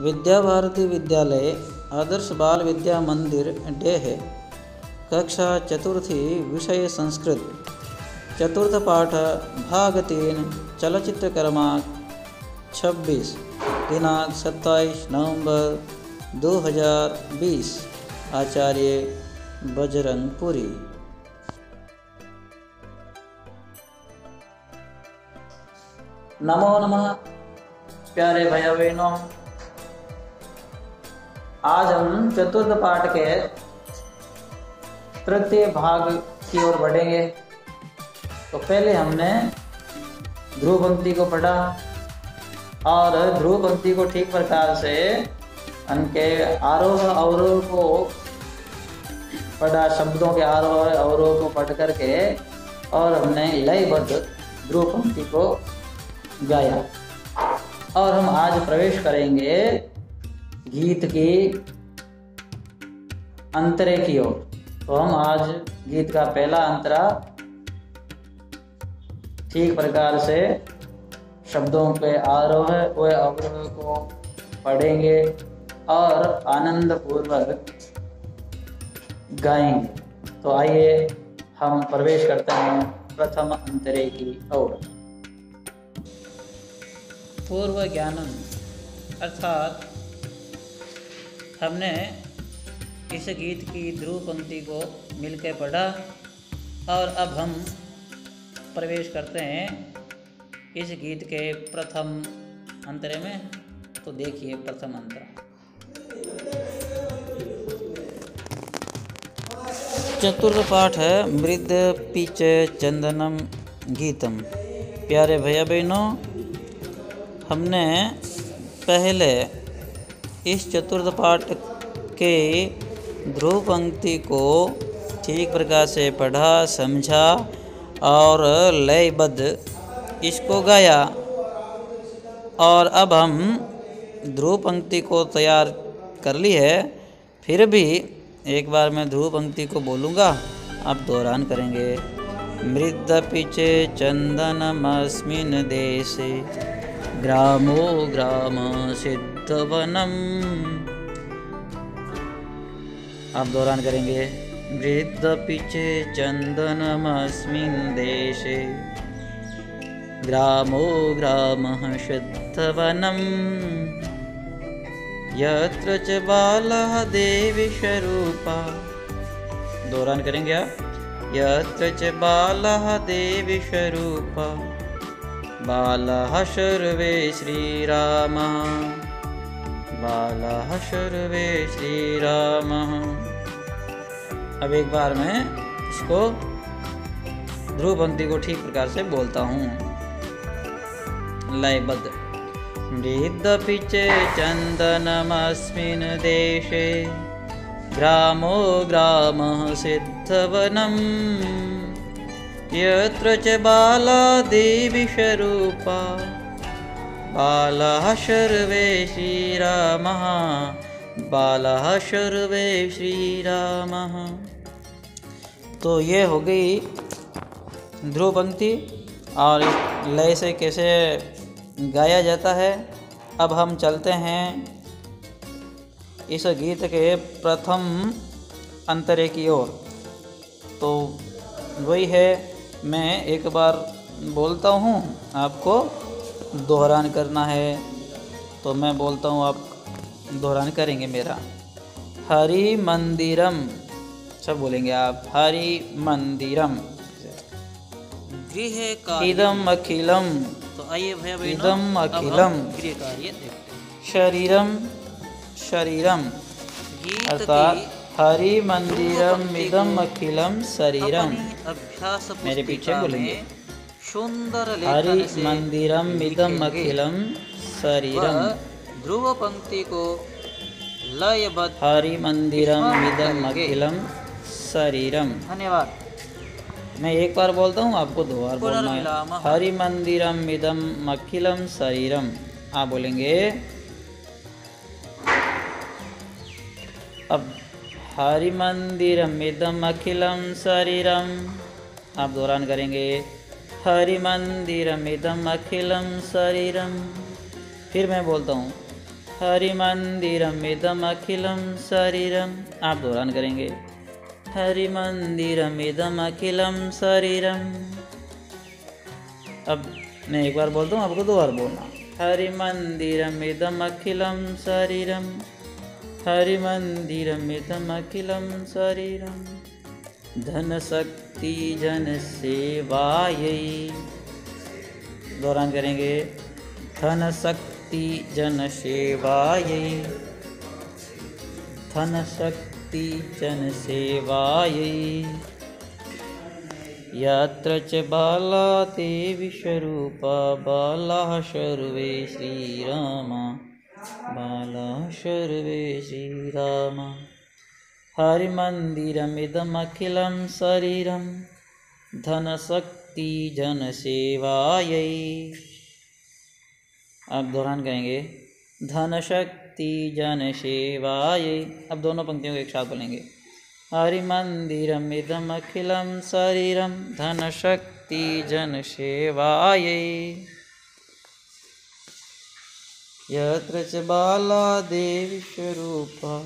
विद्या भारती विद्यालय आदर्श बाल विद्या मंदिर डेह, कक्षा चतुर्थी विषय संस्कृत चतुर्थ पाठ भाग तीन चलचित्र क्रमांक छब्बीस, दिनांक सत्ताईस नवंबर 2020 आचार्य बजरंगपुरी। नमो नमः, प्यारे भैया बहनों आज हम चतुर्थ पाठ के तृतीय भाग की ओर बढ़ेंगे। तो पहले हमने ध्रुव पंक्ति को पढ़ा और ध्रुव पंक्ति को ठीक प्रकार से उनके आरोह अवरोह को पढ़ा, शब्दों के आरोह अवरोह को पढ़ करके और हमने लयबद्ध ध्रुव पंक्ति को गाया। और हम आज प्रवेश करेंगे गीत की अंतरे की ओर। तो हम आज गीत का पहला अंतरा ठीक प्रकार से शब्दों के आरोह व अवरोह को पढ़ेंगे और आनंद पूर्वक गाएँगे। तो आइए हम प्रवेश करते हैं प्रथम अंतरे की ओर। पूर्व ज्ञानम, अर्थात हमने इस गीत की ध्रुव पंक्ति को मिलकर पढ़ा और अब हम प्रवेश करते हैं इस गीत के प्रथम अंतरे में। तो देखिए प्रथम अंतरा। चतुर्थ पाठ है, मृद पीछे चंदनम गीतम। प्यारे भैया बहनों, हमने पहले इस चतुर्थ पाठ के ध्रुव पंक्ति को ठीक प्रकार से पढ़ा, समझा और लयबद्ध इसको गाया। और अब हम ध्रुव पंक्ति को तैयार कर ली है। फिर भी एक बार मैं ध्रुव पंक्ति को बोलूँगा। आप दोहरान करेंगे। मृद पिचे चंदनमस्मिन देशे ग्रामो ग्राम सिद्धवनम आप दौरान करेंगे, वृद्ध पिछे चंदनमस्मिन् देशे। ग्रामो ग्राम सिद्धवनम यत्र च बालः देवीशरूपा दौरान करेंगे आप, यत्र च बालः देवीशरूपा बालः सर्वे श्रीरामः। बालः सर्वे श्रीरामः। अब एक बार मैं इसको ध्रुव पंक्ति को ठीक प्रकार से बोलता हूँ। लयबद्ध। मृदपि च चन्दनमस्मिन् देशे ग्रामो ग्रामः सिद्धवनम्। यत्र च बाला देवीशरूपा बालाः सर्वे श्रीरामः बालाः सर्वे श्रीरामः तो ये हो गई ध्रुव पंक्ति, और लय से कैसे गाया जाता है, अब हम चलते हैं इस गीत के प्रथम अंतरे की ओर। तो वही है, मैं एक बार बोलता हूँ आपको दोहरान करना है तो मैं बोलता हूँ आप दोहरान करेंगे मेरा। हरि मंदिरम सब बोलेंगे आप हरि मंदिरम। गृह इदम अखिलम तो आइए भैया इदम अखिलम गृह कार्य शरीरम शरीरम अर्थात हरि मंदिरम इदम अखिलम शरीरम अभ्यास मेरे पीछे बोलेंगे। सुंदर हरि मंदिरम इदम अखिलम शरीरम। ध्रुव पंक्ति को लयबद्ध हरि मंदिरम इदम अखिलम शरीरम। धन्यवाद। मैं एक बार बोलता हूँ आपको दो बार बोलना है। हरि मंदिरम इदम अखिलम शरीरम। आप बोलेंगे अब हरि मंदिरम इदम अखिलम शरीरम। आप दौरान करेंगे। हरि इदम अखिलम शरीरम फिर मैं बोलता हूँ, हरिमन्दिरमिदमखिलं शरीरम आप दोहरान करेंगे। हरिमन्दिरमिदमखिलं शरीरम अब मैं एक बार बोलता हूँ, आपको दो बार बोलना। हरि मंदिर इदम हरिमन्दिरमिदमखिलं शरीरम हरिमन्दिरमिदमखिलं शरीरम धनशक्ति जनसेवायै दौरान करेंगे धनशक्ति जनसेवायै धनशक्ति जनसेवायै यत्र च बाला ते विश्वरूपा, बालाः सर्वे श्रीरामा, बालाः सर्वे श्रीराम। हरिमन्दिरमिदमखिलं शरीरं धनशक्तिजनसेवायै आप दोहरान कहेंगे जन जनसेवायै। अब दोनों पंक्तियों को एक साथ बोलेंगे। हरिमन्दिरमिदमखिलं शरीरं धनशक्तिजनसेवायै यत्र च बाला देवी स्वरूपा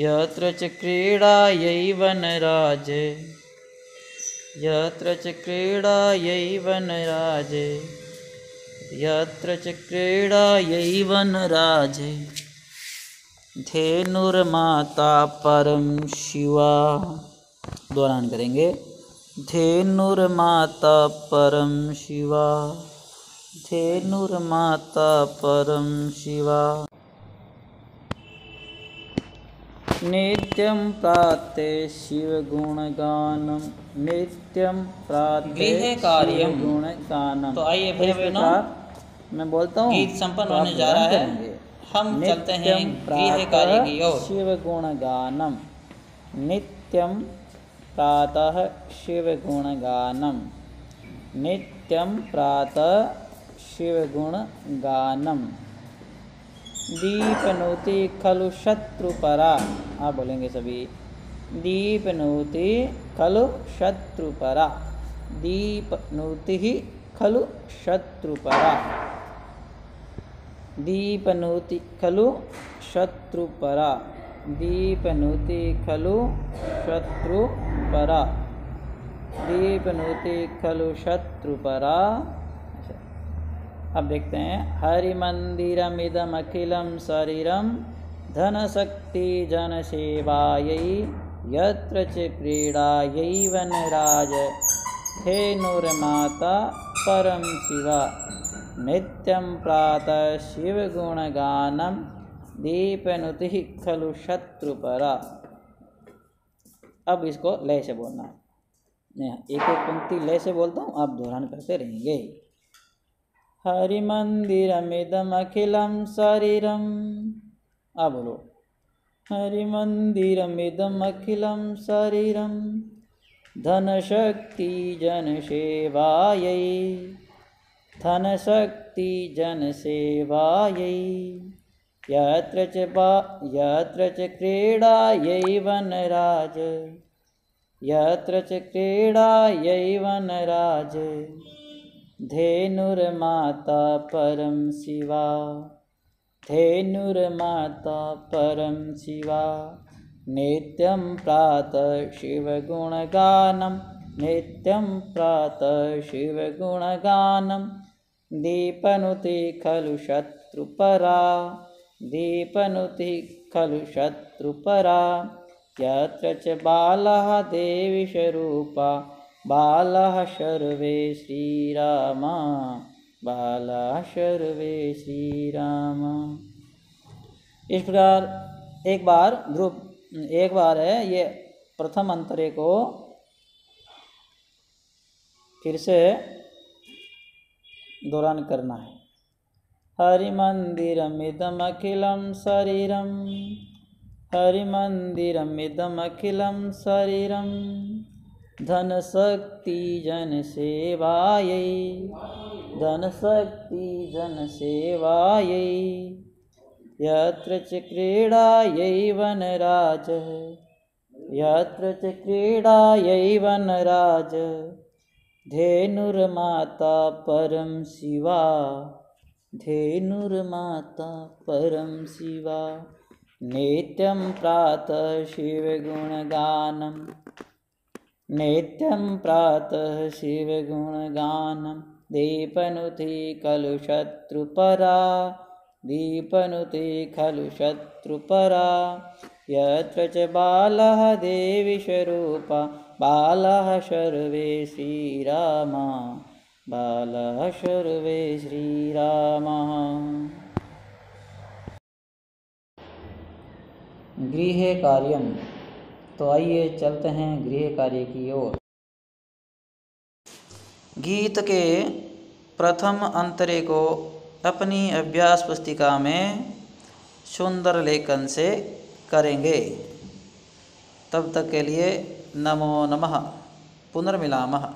यत्र च क्रीडायै वनराज यत्र च क्रीडायै वनराज यत्र च क्रीडायै वनराज धेनुर्माता परम शिवा। दोहरान करेंगे। धेनुर्माता परम शिवा। धेनुर्माता परम शिवा। नित्यं प्राते शिवगुणगानं। नित्यं प्राते गृहकार्यं। गुणगानं तो आइए भाई बहनों, मैं बोलता हूँ गीत संपन्न तो होने जा रहा है। हम चलते हैं गृह प्रातः कार्य की ओर। शिवगुणगानं। नित्यं प्रातः शिवगुणगानं। नित्यं प्रातः शिवगुणगानं। दीपनोति खलु शत्रुपरा। आप बोलेंगे सभी। दीपनोति खलु शत्रुपरा। दीपनोति खलु शत्रुपरा। दीपनोति खलु शत्रुपरा। दीपनोति खलु शत्रुपरा। दीपनोति खलु शत्रुपरा। अब देखते हैं। हरिमन्दिरमिदमखिलं शरीरं धनशक्ति जनसेवायै यत्र च क्रीडायै वनराज धेनुर्माता परं शिवा। नित्यं प्रातः शिवगुणगानं दीपनुतिः खलु शत्रुपरा। अब इसको लय से बोलना है। एक एक पंक्ति लय से बोलता हूँ, आप दोहरान करते रहेंगे। हरिमन्दिरमिदमखिलं शरीरम्। आ, बोलो। हरिमन्दिरमिदमखिलं शरीरं धनशक्तिजनसेवायै धनशक्तिजनसेवायै यत्र च यत्र च क्रीडायै वनराज। यत्र च क्रीडायै वनराज। धेनुर्माता परं शिवा। धेनुर्माता परं शिवा। नित्यं प्रातः शिवगुणगानं। नित्यं प्रातः शिवगुणगानं। दीपनुति खलु शत्रुपरा। दीपनुति खलु शत्रुपरा। यत्र च बालः देविशरूपा बालाः सर्वे श्रीरामा बालाः सर्वे श्रीराम। इस प्रकार एक बार, ध्रुव, एक बार है, ये प्रथम अंतरे को फिर से दौरान करना है। हरिमन्दिरमिदमखिलं शरीरं हरिमन्दिरमिदमखिलं शरीरं जन धनशक्तिजनसेवायै यत्र च क्रीडायै वनराजः यत्र च क्रीडायै वनराज धेनुर्माता परं शिवा। धेनुर्माता परं शिवा। नित्यं प्रातः शिवगुणगानं। नित्यं प्रातः शिवगुणगानं दीपनुति खलु शत्रुपरा दीपनुते खलु शत्रुपरा। यत्र च बालः देवीस्वरूपा बालः सर्वे श्रीरामा बालः सर्वे श्रीरामः। गृह कार्यम तो आइए चलते हैं गृह कार्य की ओर। गीत के प्रथम अंतरे को अपनी अभ्यास पुस्तिका में सुंदर लेखन से करेंगे। तब तक के लिए नमो नमः, पुनर्मिलामः।